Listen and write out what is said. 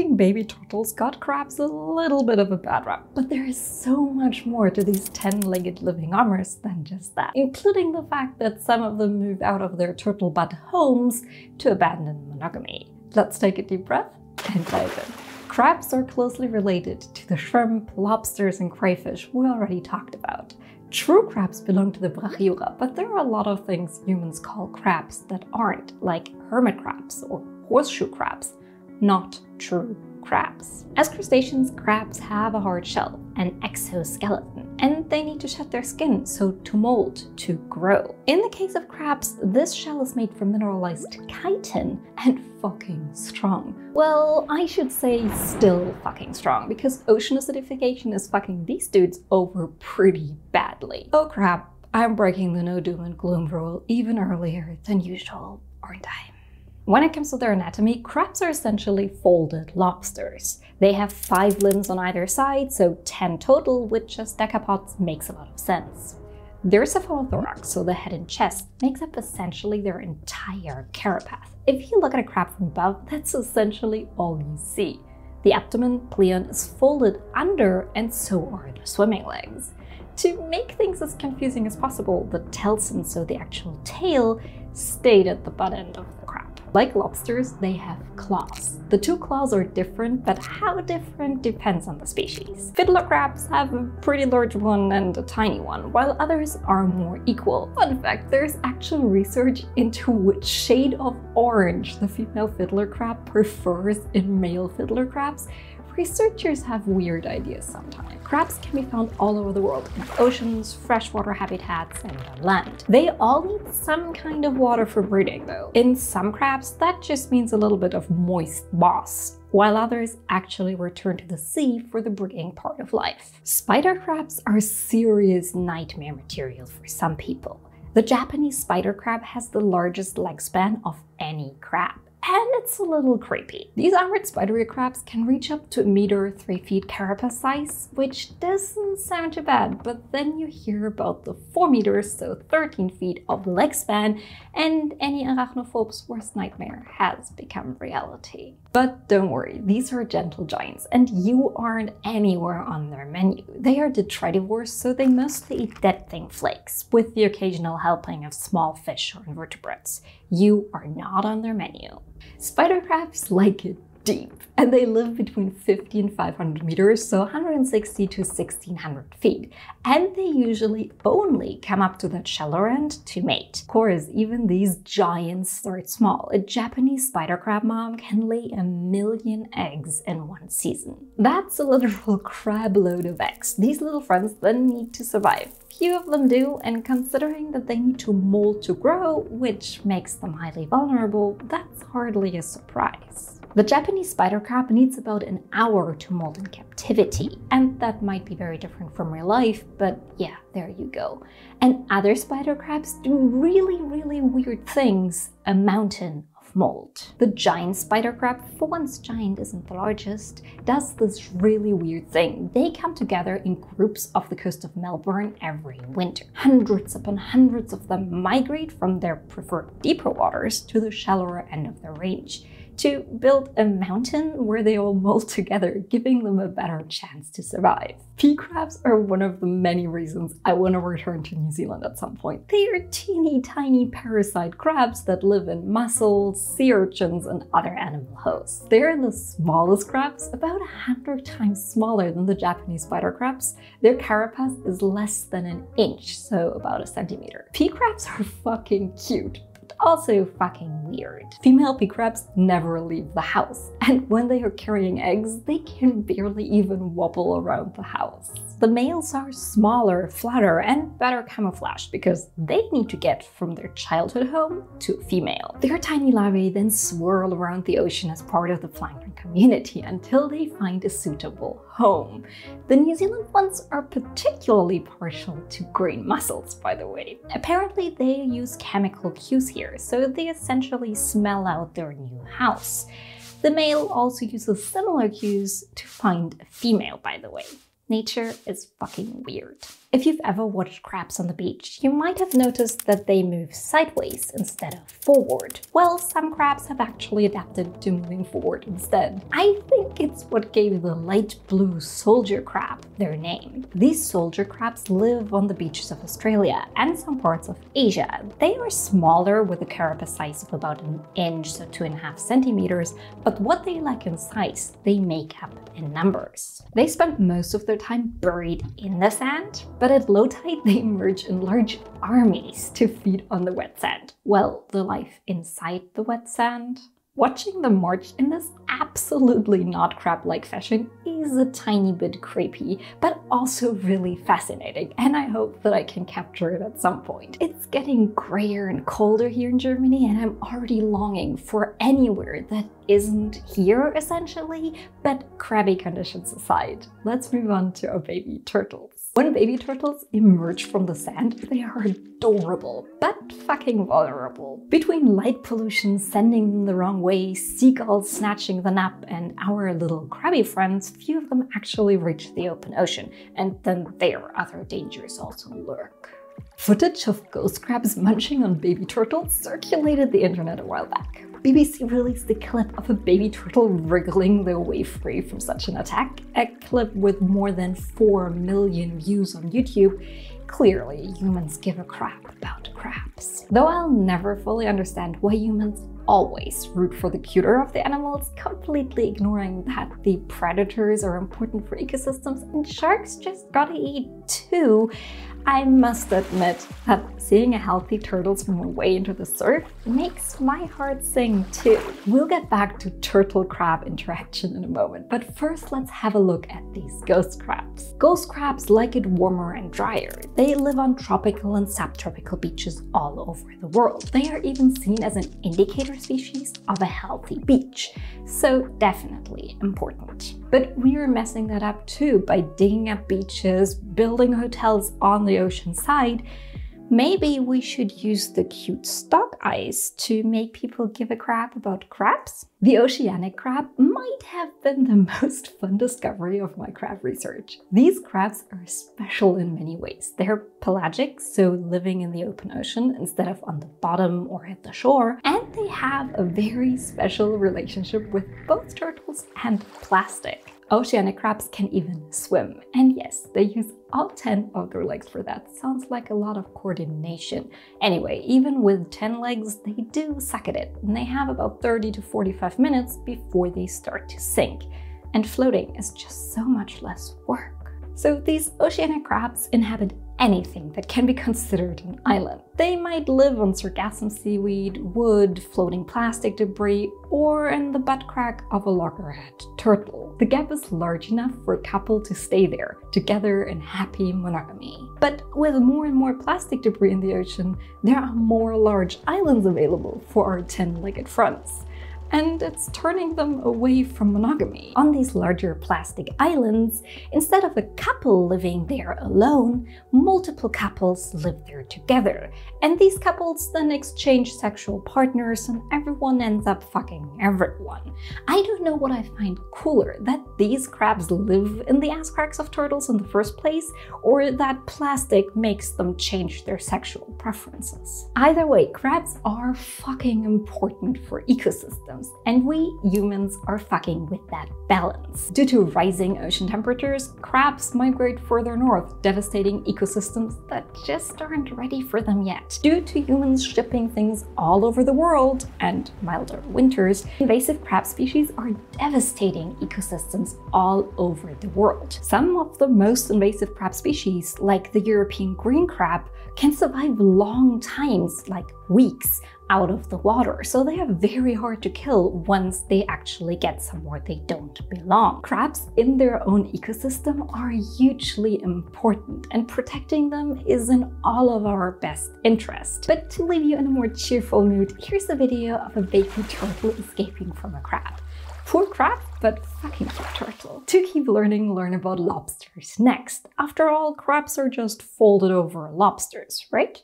eating baby turtles got crabs a little bit of a bad rap, but there is so much more to these 10-legged living armors than just that, including the fact that some of them move out of their turtle butt homes to abandon monogamy. Let's take a deep breath and dive in. Crabs are closely related to the shrimp, lobsters, and crayfish we already talked about. True crabs belong to the Brachyura, but there are a lot of things humans call crabs that aren't, like hermit crabs or horseshoe crabs, not true crabs. As crustaceans, crabs have a hard shell, an exoskeleton, and they need to shed their skin, so to molt, to grow. In the case of crabs, this shell is made from mineralized chitin and fucking strong. Well, I should say still fucking strong, because ocean acidification is fucking these dudes over pretty badly. Oh crap, I'm breaking the no doom and gloom rule even earlier than usual, aren't I? When it comes to their anatomy, crabs are essentially folded lobsters. They have five limbs on either side, so 10 total, which as decapods makes a lot of sense. Their cephalothorax, so the head and chest, makes up essentially their entire carapace. If you look at a crab from above, that's essentially all you see. The abdomen, pleon, is folded under, and so are the swimming legs. To make things as confusing as possible, the telson, so the actual tail, stayed at the butt end of. Like lobsters, they have claws. The two claws are different, but how different depends on the species. Fiddler crabs have a pretty large one and a tiny one, while others are more equal. Fun fact, there's actual research into which shade of orange the female fiddler crab prefers in male fiddler crabs, researchers have weird ideas sometimes. Crabs can be found all over the world, in oceans, freshwater habitats, and on land. They all need some kind of water for breeding though. In some crabs, that just means a little bit of moist moss while others actually return to the sea for the breeding part of life. Spider crabs are serious nightmare material for some people. The Japanese spider crab has the largest leg span of any crab and it's a little creepy. These armored spidery crabs can reach up to a meter, 3 feet carapace size, which doesn't sound too bad, but then you hear about the 4 meters, so 13 feet of leg span, and any arachnophobe's worst nightmare has become reality. But don't worry, these are gentle giants, and you aren't anywhere on their menu. They are detritivores, so they mostly eat dead thing flakes, with the occasional helping of small fish or invertebrates. You are not on their menu. Spider crabs like it deep and they live between 50 and 500 meters, so 160 to 1600 feet. And they usually only come up to that shallower end to mate. Of course, even these giants start small. A Japanese spider crab mom can lay a million eggs in one season. That's a literal crab load of eggs. These little friends then need to survive. Few of them do, and considering that they need to molt to grow, which makes them highly vulnerable, that's hardly a surprise. The Japanese spider crab needs about an hour to molt in captivity, and that might be very different from real life, but yeah, there you go. And other spider crabs do really, really weird things. A mountain of molt. The giant spider crab, for once giant isn't the largest, does this really weird thing. They come together in groups off the coast of Melbourne every winter. Hundreds upon hundreds of them migrate from their preferred deeper waters to the shallower end of the range to build a mountain where they all molt together, giving them a better chance to survive. Pea crabs are one of the many reasons I want to return to New Zealand at some point. They are teeny tiny parasite crabs that live in mussels, sea urchins, and other animal hosts. They're the smallest crabs, about a hundred times smaller than the Japanese spider crabs. Their carapace is less than an inch, so about a centimeter. Pea crabs are fucking cute, also fucking weird. Female pea crabs never leave the house, and when they are carrying eggs, they can barely even wobble around the house. The males are smaller, flatter, and better camouflaged because they need to get from their childhood home to female. Their tiny larvae then swirl around the ocean as part of the plankton community until they find a suitable home. The New Zealand ones are particularly partial to green mussels, by the way. Apparently they use chemical cues here, so they essentially smell out their new house. The male also uses similar cues to find a female, by the way. Nature is fucking weird. If you've ever watched crabs on the beach, you might have noticed that they move sideways instead of forward. Well, some crabs have actually adapted to moving forward instead. I think it's what gave the light blue soldier crab their name. These soldier crabs live on the beaches of Australia and some parts of Asia. They are smaller with a carapace size of about an inch, so two and a half centimeters, but what they lack in size, they make up in numbers. They spend most of their time buried in the sand, but at low tide they emerge in large armies to feed on the wet sand. Well, the life inside the wet sand. Watching them march in this absolutely not crab-like fashion is a tiny bit creepy, but also really fascinating, and I hope that I can capture it at some point. It's getting grayer and colder here in Germany, and I'm already longing for anywhere that isn't here, essentially, but crabby conditions aside. Let's move on to our baby turtles. When baby turtles emerge from the sand, they are adorable, but fucking vulnerable. Between light pollution sending them the wrong way, seagulls snatching them up, and our little crabby friends, few of them actually reach the open ocean, and then there other dangers also lurk. Footage of ghost crabs munching on baby turtles circulated the internet a while back. BBC released the clip of a baby turtle wriggling their way free from such an attack, a clip with more than 4 million views on YouTube. Clearly, humans give a crap about crabs. Though I'll never fully understand why humans always root for the cuter of the animals, completely ignoring that the predators are important for ecosystems and sharks just gotta eat too. I must admit that seeing a healthy turtle swim away into the surf makes my heart sing too. We'll get back to turtle crab interaction in a moment, but first let's have a look at these ghost crabs. Ghost crabs like it warmer and drier. They live on tropical and subtropical beaches all over the world. They are even seen as an indicator species of a healthy beach, so definitely important. But we're messing that up too by digging up beaches, building hotels on the ocean side, Maybe we should use the cute stalk eyes to make people give a crap about crabs? The oceanic crab might have been the most fun discovery of my crab research. These crabs are special in many ways. They're pelagic, so living in the open ocean instead of on the bottom or at the shore, and they have a very special relationship with both turtles and plastic. Oceanic crabs can even swim. And yes, they use all 10 of their legs for that. Sounds like a lot of coordination. Anyway, even with 10 legs, they do suck at it. And they have about 30 to 45 minutes before they start to sink. And floating is just so much less work. So these oceanic crabs inhabit anything that can be considered an island. They might live on sargassum seaweed, wood, floating plastic debris, or in the butt crack of a loggerhead turtle. The gap is large enough for a couple to stay there, together in happy monogamy. But with more and more plastic debris in the ocean, there are more large islands available for our 10-legged friends and it's turning them away from monogamy. On these larger plastic islands, instead of a couple living there alone, multiple couples live there together. And these couples then exchange sexual partners and everyone ends up fucking everyone. I don't know what I find cooler, that these crabs live in the ass cracks of turtles in the first place, or that plastic makes them change their sexual preferences. Either way, crabs are fucking important for ecosystems and we humans are fucking with that balance. Due to rising ocean temperatures, crabs migrate further north, devastating ecosystems that just aren't ready for them yet. Due to humans shipping things all over the world and milder winters, invasive crab species are devastating ecosystems all over the world. Some of the most invasive crab species, like the European green crab, can survive long times, like weeks, out of the water, so they are very hard to kill once they actually get somewhere they don't belong. Crabs in their own ecosystem are hugely important and protecting them is in all of our best interest. But to leave you in a more cheerful mood, here's a video of a baby turtle escaping from a crab. Poor crab, but fucking cute turtle. To keep learning, learn about lobsters next. After all, crabs are just folded over lobsters, right?